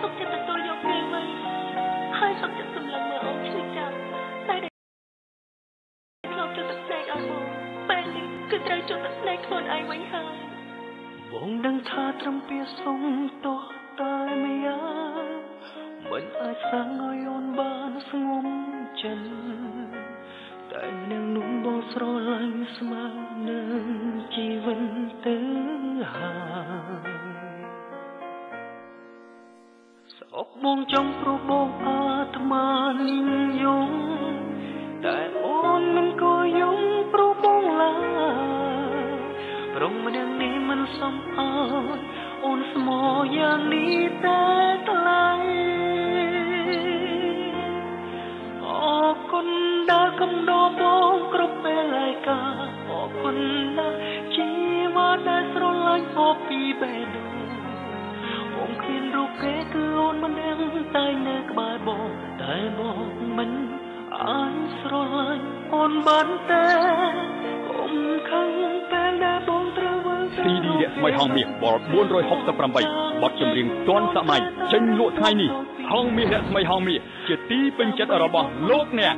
សុខចិត្តទទួលយកគេវិញហើយសុខចិត្តសម្លឹងមើលអូនឈឺចាំតែដែលធ្លាប់ជួបទឹកស្នេហ៍ឲ្យបងពេលនេះគឺត្រូវជួបទឹកស្នេហ៍ខ្លួនឯងវិញហើយបងដឹងថាត្រឹមពាក្យសុំទោះតែម្យ៉ាងមិនអាចសាងឲ្យអូនបានស្ងប់ចិត្តតែនឹងនោះបងស្រឡាញ់ស្មើនឹងជីវិតទៅហើយ សោកបងចង់ព្រោះបងអាត្មានិយមតែអូនមិនក៏យំព្រោះបងឡាព្រមម្នាក់នេះមិនសមអើអូនស្មោយ៉ាងនេះតែថ្លៃអរគុណដែលកំដរបងគ្រប់ពេលហើយកាអរគុណណាស់ជីវិតដែលស្រឡាញ់អបពីបេះដូង បងគ្មានរូបគេគឺអូនមិនដឹងតែនៅក្បែរបងតែបងមិនអាចស្រឡាញ់អូនបានទេអុំខឹងពេលដែលបងត្រូវវិលទៅ CD រស្មីហងមាសបល468បទចម្រៀងទាន់សម័យចេញលក់ថ្ងៃនេះហងមាសរស្មីហងមាសជាទីពេញចិត្តរបស់លោកអ្នក